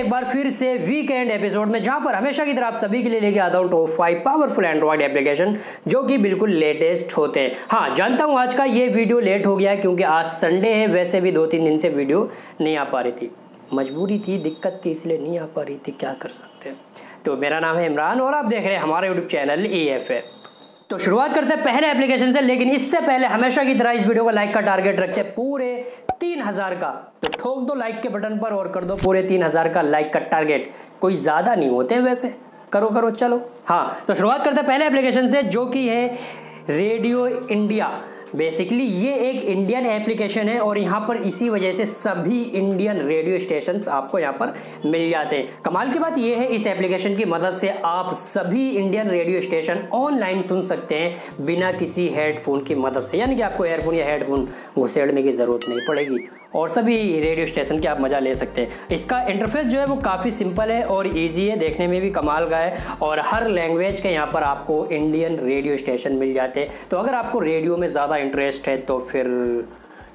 एक बार फिर से वीकेंड एपिसोड में, जहाँ पर हमेशा की तरह आप सभी के लिए लेके आता हूँ top five powerful Android application जो कि बिल्कुल लेटेस्ट होते हैं। हाँ जानता हूँ आज का ये वीडियो लेट हो गया क्योंकि आज संडे है, वैसे भी दो तीन दिन से वीडियो नहीं आ पा रही थी। मजबूरी थी, दिक्कत थी, इसलिए नहीं आ पा रही थी, क्या कर सकते हैं? तो मेरा नाम है इमरान, और आप देख रहे हैं हमारा यूट्यूब चैनल ए एफ़ है तो शुरुआत करते हैं पहले एप्लीकेशन से, लेकिन इससे पहले हमेशा की तरह इस वीडियो को लाइक का टारगेट रखते पूरे तीन हज़ार का तो ठोक दो लाइक के बटन पर और कर दो पूरे तीन हज़ार का लाइक का टारगेट कोई ज़्यादा नहीं होते हैं वैसे। करो करो, चलो। हाँ तो शुरुआत करते हैं पहले एप्लीकेशन से, जो कि है रेडियो इंडिया बेसिकली ये एक इंडियन एप्लीकेशन है और यहाँ पर इसी वजह से सभी इंडियन रेडियो स्टेशन आपको यहाँ पर मिल जाते हैं। कमाल की बात ये है, इस एप्लीकेशन की मदद से आप सभी इंडियन रेडियो स्टेशन ऑनलाइन सुन सकते हैं बिना किसी हेडफोन की मदद से। यानी कि आपको एयरफोन या हेडफोन घुसेड़ने की ज़रूरत नहीं पड़ेगी। और सभी रेडियो स्टेशन के आप मज़ा ले सकते हैं। इसका इंटरफेस जो है वो काफ़ी सिंपल है और ईजी है, देखने में भी कमाल का है और हर लैंग्वेज के यहाँ पर आपको इंडियन रेडियो स्टेशन मिल जाते हैं। तो अगर आपको रेडियो में ज़्यादा इंटरेस्ट है तो फिर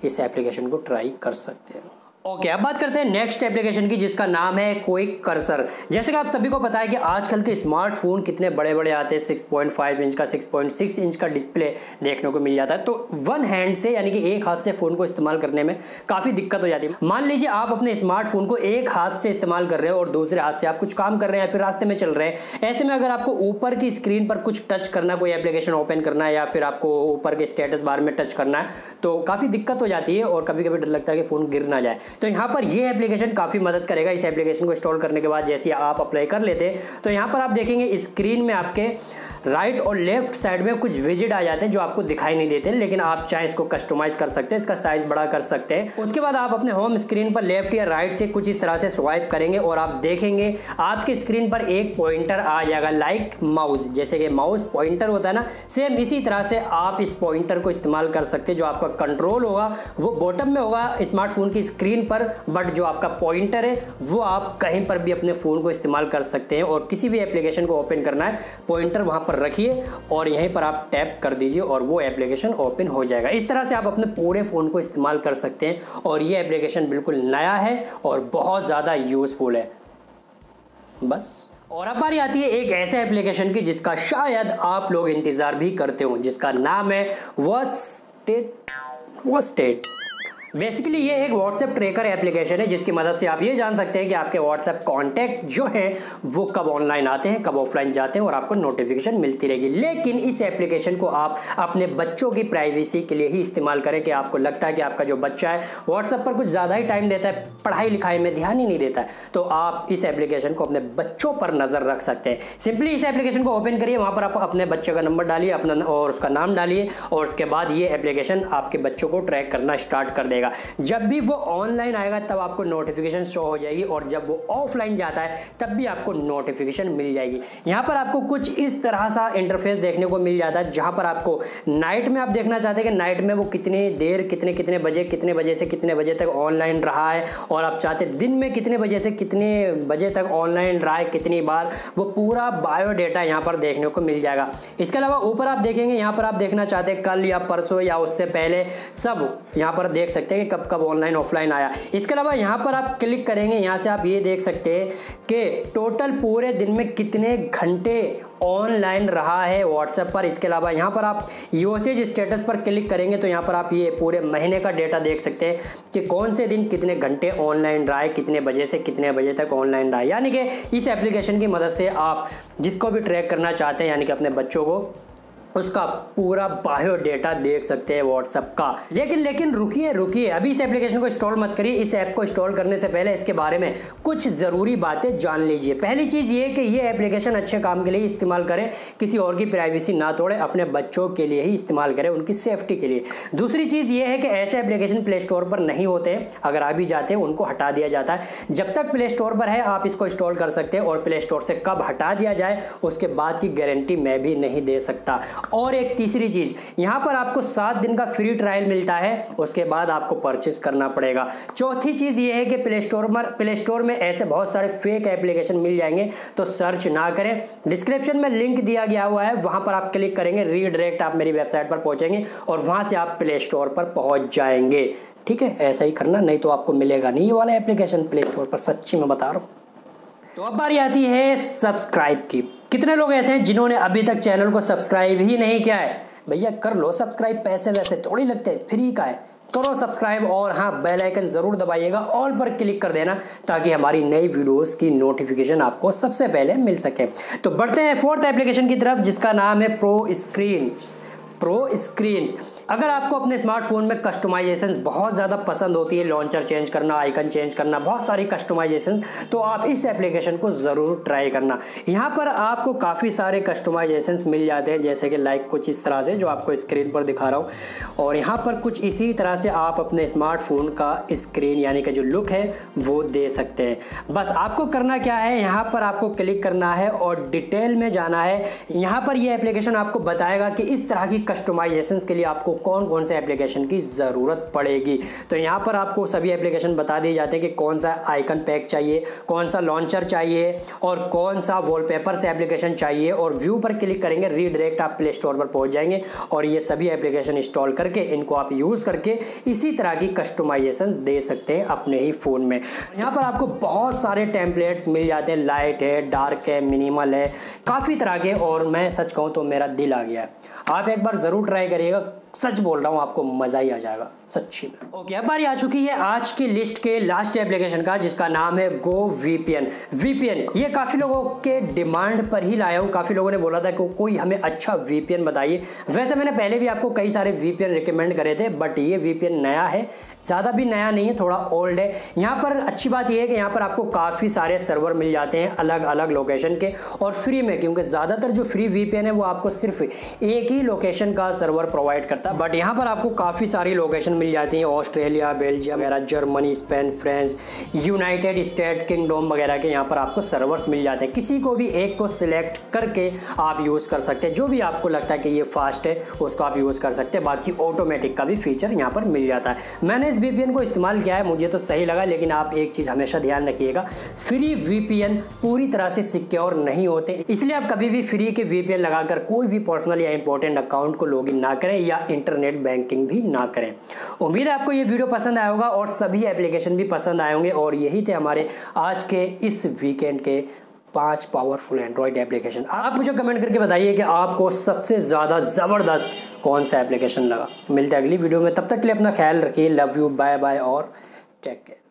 इस एप्लीकेशन को ट्राई कर सकते हैं। ओके okay, अब बात करते हैं नेक्स्ट एप्लीकेशन की जिसका नाम है क्विक कर्सर जैसे कि आप सभी को पता है कि आजकल के स्मार्टफ़ोन कितने बड़े बड़े आते हैं 6.5 इंच का 6.6 इंच का डिस्प्ले देखने को मिल जाता है। तो वन हैंड से यानी कि एक हाथ से फ़ोन को इस्तेमाल करने में काफ़ी दिक्कत हो जाती है। मान लीजिए आप अपने स्मार्टफ़ोन को एक हाथ से इस्तेमाल कर रहे हैं और दूसरे हाथ से आप कुछ काम कर रहे हैं या फिर रास्ते में चल रहे हैं। ऐसे में अगर आपको ऊपर की स्क्रीन पर कुछ टच करना कोई एप्लीकेशन ओपन करना है या फिर आपको ऊपर के स्टेटस बार में टच करना है तो काफ़ी दिक्कत हो जाती है और कभी कभी डर लगता है कि फ़ोन गिर ना जाए। तो यहाँ पर ये एप्लीकेशन काफ़ी मदद करेगा इस एप्लीकेशन को इंस्टॉल करने के बाद, जैसे आप अप्लाई कर लेते हैं। तो यहाँ पर आप देखेंगे स्क्रीन में आपके राइट और लेफ़्ट साइड में कुछ विज़िट आ जाते हैं जो आपको दिखाई नहीं देते लेकिन आप चाहे इसको कस्टमाइज कर सकते हैं, इसका साइज़ बड़ा कर सकते हैं। उसके बाद आप अपने होम स्क्रीन पर लेफ़्ट या राइट से कुछ इस तरह से स्वाइप करेंगे और आप देखेंगे, आपके स्क्रीन पर एक पॉइंटर आ जाएगा लाइक माउस जैसे कि माउस पॉइंटर होता है ना सेम इसी तरह से आप इस पॉइंटर को इस्तेमाल कर सकते हैं, जो आपका कंट्रोल होगा, वो बॉटम में होगा स्मार्टफ़ोन की स्क्रीन पर बट जो आपका पॉइंटर है, वो आप कहीं पर भी अपने फ़ोन को इस्तेमाल कर सकते हैं और किसी भी एप्लीकेशन को ओपन करना है पॉइंटर वहाँ पर रखिए और यहीं पर आप टैप कर दीजिए और वो एप्लीकेशन ओपन हो जाएगा। इस तरह से आप अपने पूरे फ़ोन को इस्तेमाल कर सकते हैं और ये एप्लीकेशन बिल्कुल नया है और बहुत ज़्यादा यूज़फुल है। बस। और अब बारी आती है एक ऐसे एप्लीकेशन की जिसका शायद आप लोग इंतज़ार भी करते हो, जिसका नाम है वह स्टेट वह स्टेट बेसिकली ये एक व्हाट्सएप ट्रेकर एप्लीकेशन है, जिसकी मदद से आप ये जान सकते हैं कि आपके व्हाट्सएप कॉन्टैक्ट जो है, वो कब ऑनलाइन आते हैं, कब ऑफलाइन जाते हैं और आपको नोटिफिकेशन मिलती रहेगी। लेकिन इस एप्लीकेशन को आप अपने बच्चों की प्राइवेसी के लिए ही इस्तेमाल करें कि आपको लगता है कि आपका जो बच्चा है व्हाट्सएप पर कुछ ज़्यादा ही टाइम देता है, पढ़ाई लिखाई में ध्यान ही नहीं देता है। तो आप इस एप्लीकेशन को अपने बच्चों पर नज़र रख सकते हैं। सिंपली इस एप्लीकेशन को ओपन करिए, वहाँ पर आप अपने बच्चे का नंबर डालिए, अपना और उसका नाम डालिए, और उसके बाद ये एप्लीकेशन आपके बच्चों को ट्रैक करना स्टार्ट कर देगा। जाएगा। जब भी वो ऑनलाइन आएगा, तब आपको नोटिफिकेशन शो हो जाएगी और जब वो ऑफलाइन जाता है, तब भी आपको नोटिफिकेशन मिल जाएगी। यहाँ पर आपको कुछ इस तरह सा इंटरफेस देखने को मिल जाता है, जहाँ पर आपको नाइट में आप देखना चाहते हैं कि नाइट में वो कितनी देर, कितने कितने बजे कितने बजे से कितने बजे तक ऑनलाइन रहा है और आप चाहते दिन में कितने बजे से कितने बजे तक ऑनलाइन रहा है, कितनी बार, वो पूरा बायोडेटा यहाँ पर देखने को मिल जाएगा। इसके अलावा ऊपर आप देखेंगे, यहाँ पर आप देखना चाहते हैं कल या परसों या उससे पहले, सब यहाँ पर देख सकते हैं। सकते हैं कब कब ऑनलाइन ऑफलाइन आया। इसके अलावा यहाँ पर आप क्लिक करेंगे, यहाँ से आप ये देख सकते हैं कि टोटल पूरे दिन में कितने घंटे ऑनलाइन रहा है व्हाट्सएप पर। इसके अलावा यहाँ पर आप यूसेज स्टेटस पर क्लिक करेंगे तो यहाँ पर आप ये पूरे महीने का डेटा देख सकते हैं कि कौन से दिन कितने घंटे ऑनलाइन रहा है, कितने बजे से कितने बजे तक ऑनलाइन रहा है। यानी कि इस एप्लीकेशन की मदद से आप जिसको भी ट्रैक करना चाहते हैं, यानी कि अपने बच्चों को उसका पूरा बायोडेटा देख सकते हैं व्हाट्सएप का। लेकिन लेकिन रुकिए रुकिए। अभी इस एप्लीकेशन को इंस्टॉल मत करिए। इस ऐप को इंस्टॉल करने से पहले इसके बारे में कुछ ज़रूरी बातें जान लीजिए। पहली चीज़ ये कि ये एप्लीकेशन अच्छे काम के लिए इस्तेमाल करें। किसी और की प्राइवेसी ना तोड़े। अपने बच्चों के लिए ही इस्तेमाल करें। उनकी सेफ्टी के लिए। दूसरी चीज़ ये है कि ऐसे एप्लीकेशन प्ले स्टोर पर नहीं होते। अगर आ भी जाते हैं, उनको हटा दिया जाता है। जब तक प्ले स्टोर पर है, आप इसको इंस्टॉल कर सकते हैं और प्ले स्टोर से कब हटा दिया जाए, उसके बाद की गारंटी मैं भी नहीं दे सकता। और एक तीसरी चीज़, यहाँ पर आपको सात दिन का फ्री ट्रायल मिलता है, उसके बाद आपको परचेस करना पड़ेगा। चौथी चीज़ ये है कि प्ले स्टोर में प्ले स्टोर में ऐसे बहुत सारे फेक एप्लीकेशन मिल जाएँगे तो सर्च ना करें। डिस्क्रिप्शन में लिंक दिया गया हुआ है, वहाँ पर आप क्लिक करेंगे रीडायरेक्ट आप मेरी वेबसाइट पर पहुँचेंगे और वहाँ से आप प्ले स्टोर पर पहुँच जाएँगे। ठीक है? ऐसा ही करना, नहीं तो आपको मिलेगा नहीं ये वाला एप्लीकेशन प्ले स्टोर पर, सच्ची में बता रहा हूँ। तो अब बारी आती है सब्सक्राइब की। कितने लोग ऐसे हैं जिन्होंने अभी तक चैनल को सब्सक्राइब ही नहीं किया है? भैया, कर लो सब्सक्राइब, पैसे वैसे थोड़ी लगते हैं, फ्री का है। करो सब्सक्राइब और हाँ बेल आइकन ज़रूर दबाइएगा, ऑल पर क्लिक कर देना ताकि हमारी नई वीडियोस की नोटिफिकेशन आपको सबसे पहले मिल सके। तो बढ़ते हैं फोर्थ एप्लीकेशन की तरफ़, जिसका नाम है प्रो स्क्रीन प्रो स्क्रीन अगर आपको अपने स्मार्टफ़ोन में कस्टमाइजेशन बहुत ज़्यादा पसंद होती है लॉन्चर चेंज करना आइकन चेंज करना, बहुत सारी कस्टमाइजेशन तो आप इस एप्लीकेशन को ज़रूर ट्राई करना। यहाँ पर आपको काफ़ी सारे कस्टमाइजेशन मिल जाते हैं, जैसे कि लाइक कुछ इस तरह से जो आपको स्क्रीन पर दिखा रहा हूँ। और यहाँ पर कुछ इसी तरह से आप अपने स्मार्टफ़ोन का स्क्रीन यानी कि जो लुक है, वो दे सकते हैं। बस आपको करना क्या है, यहाँ पर आपको क्लिक करना है और डिटेल में जाना है। यहाँ पर यह एप्लीकेशन आपको बताएगा कि इस तरह की कस्टमाइजेशन के लिए आपको कौन कौन से एप्लीकेशन की ज़रूरत पड़ेगी? तो यहाँ पर आपको सभी एप्लीकेशन बता दिए जाते हैं कि कौन सा आइकन पैक चाहिए, कौन सा लॉन्चर चाहिए और कौन सा वॉलपेपर से एप्लीकेशन चाहिए और व्यू पर क्लिक करेंगे रीडायरेक्ट आप प्ले स्टोर पर पहुँच जाएँगे और ये सभी एप्लीकेशन इंस्टॉल करके इनको आप यूज़ करके इसी तरह की कस्टमाइजेशन दे सकते हैं अपने ही फ़ोन में। यहाँ पर आपको बहुत सारे टेम्पलेट्स मिल जाते हैं। लाइट है डार्क है मिनिमल है, काफ़ी तरह के और मैं सच कहूँ तो मेरा दिल आ गया है। आप एक बार ज़रूर ट्राई करिएगा। सच बोल रहा हूँ आपको मज़ा ही आ जाएगा सच्ची में। ओके okay, अब बारी आ चुकी है आज की लिस्ट के लास्ट एप्लीकेशन का जिसका नाम है गो वीपीएन वीपीएन ये काफ़ी लोगों के डिमांड पर ही लाया हूँ। काफ़ी लोगों ने बोला था कि कोई हमें अच्छा वीपीएन बताइए। वैसे मैंने पहले भी आपको कई सारे वीपीएन रिकमेंड करे थे बट ये वीपीएन नया है ज़्यादा भी नया नहीं है थोड़ा ओल्ड है। यहाँ पर अच्छी बात यह है कि यहाँ पर आपको काफ़ी सारे सर्वर मिल जाते हैं अलग अलग लोकेशन के और फ्री में क्योंकि ज़्यादातर जो फ्री वीपीएन है वो आपको सिर्फ़ एक ही लोकेशन का सर्वर प्रोवाइड करता है बट यहाँ पर आपको काफ़ी सारी लोकेशन मिल जाती हैं ऑस्ट्रेलिया बेल्जियम वगैरह Germany Spain France United State Kingdom वगैरह के यहाँ पर आपको सर्वर्स मिल जाते हैं। किसी को भी एक को सिलेक्ट करके आप यूज़ कर सकते हैं। जो भी आपको लगता है कि ये फास्ट है, उसको आप यूज़ कर सकते हैं। बाकी ऑटोमेटिक का भी फीचर यहाँ पर मिल जाता है। मैंने इस वीपीएन को इस्तेमाल किया है, मुझे तो सही लगा, लेकिन आप एक चीज़ हमेशा ध्यान रखिएगा फ्री वीपीएन पूरी तरह से सिक्योर नहीं होते। इसलिए आप कभी भी फ्री के वीपीएन लगाकर कोई भी पर्सनल या इंपॉर्टेंट अकाउंट को लॉगिन ना करें या इंटरनेट बैंकिंग भी ना करें। उम्मीद है आपको ये वीडियो पसंद आया होगा और सभी एप्लीकेशन भी पसंद आए होंगे और यही थे हमारे आज के इस वीकेंड के पाँच पावरफुल एंड्रॉयड एप्लीकेशन आप मुझे कमेंट करके बताइए कि आपको सबसे ज़्यादा ज़बरदस्त कौन सा एप्लीकेशन लगा। मिलते हैं अगली वीडियो में। तब तक के लिए अपना ख्याल रखिए। लव यू बाय बाय और टेक केयर